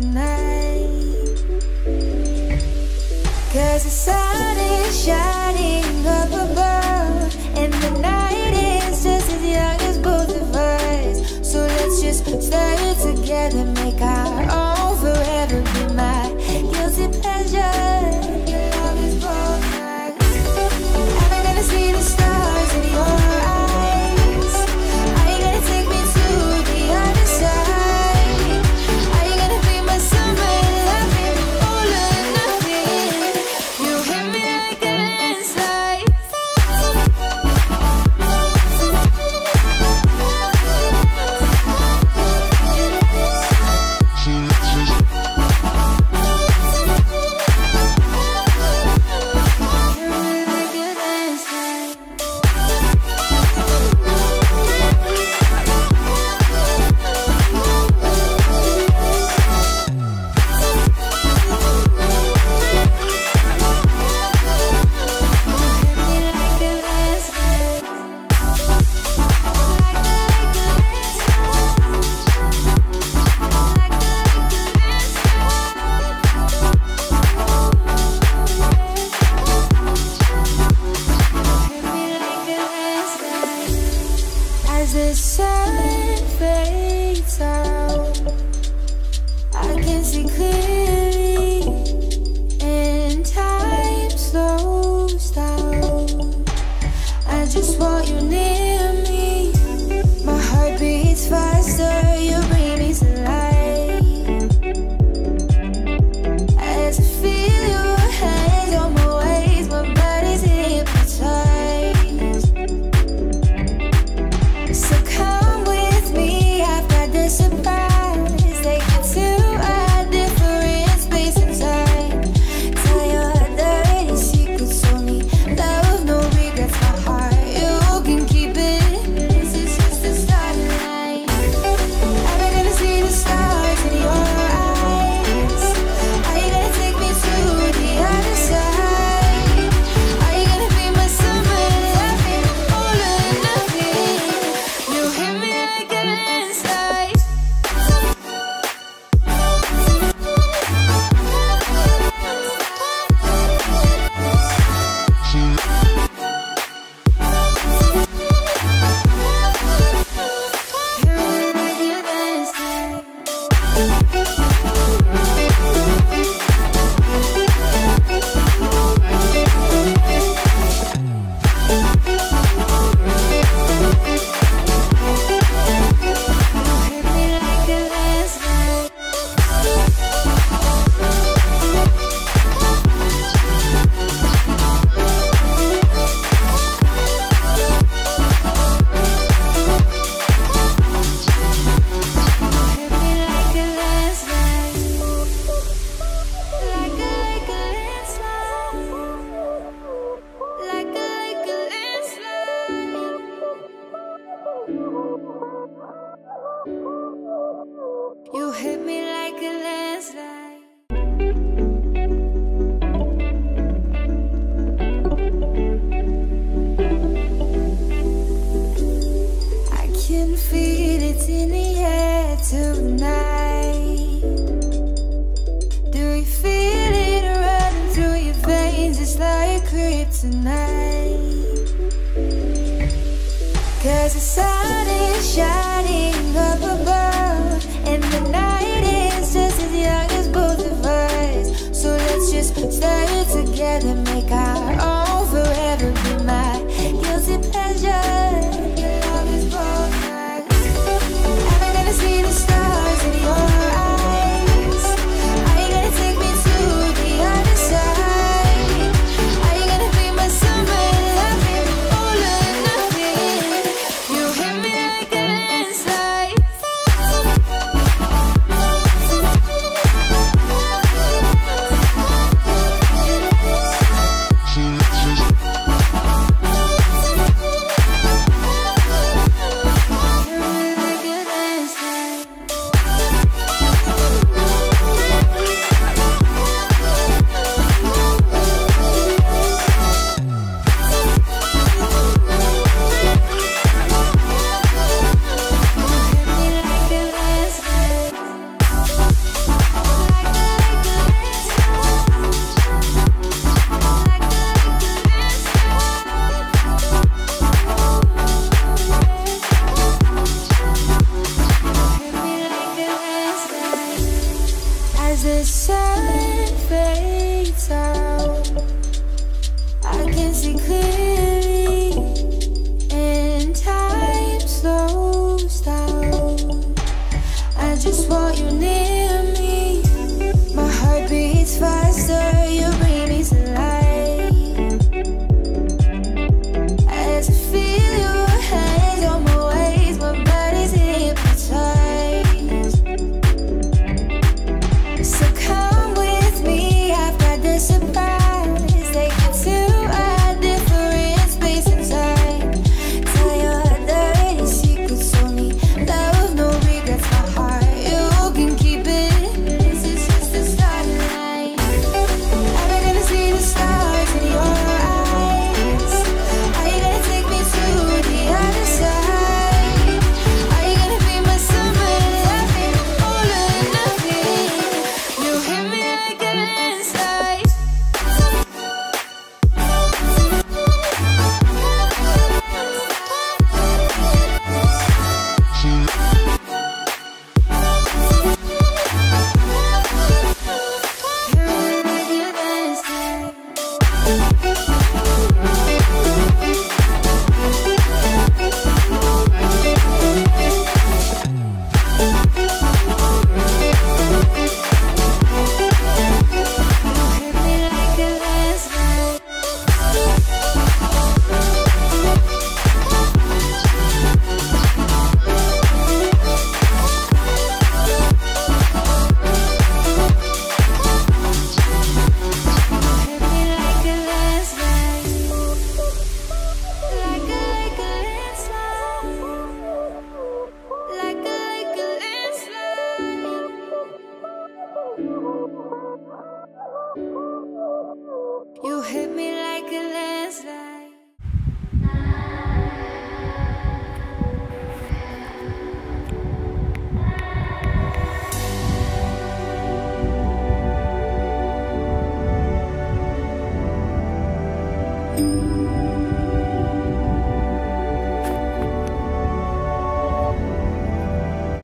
tonight. it fades out, I can see clearly. You hit me like a landslide. sun fades out, I can see clearly, and time slows down. I just want you near.